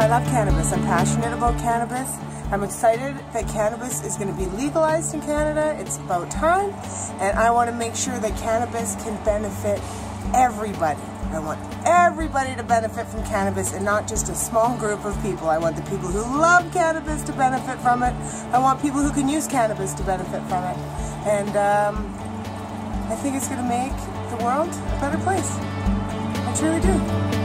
I love cannabis. I'm passionate about cannabis. I'm excited that cannabis is going to be legalized in Canada. It's about time. And I want to make sure that cannabis can benefit everybody. I want everybody to benefit from cannabis and not just a small group of people. I want the people who love cannabis to benefit from it. I want people who can use cannabis to benefit from it. And um, I think it's going to make the world a better place. I truly do.